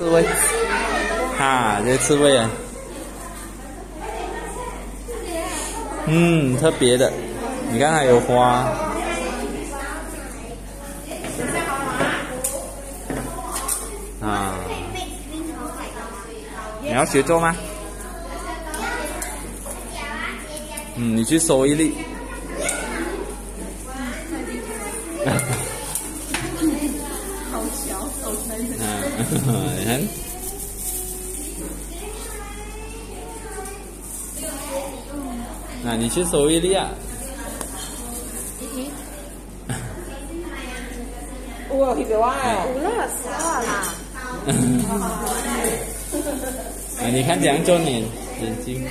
刺猬，啊，这刺猬啊，嗯，特别的，你看它有花，啊，你要学做吗？嗯，你去搜一粒。啊！哈哈，哎，哈！那你这手耶，厉害！哇，你别挖！哦，那算了。啊，你看两周年，眼睛？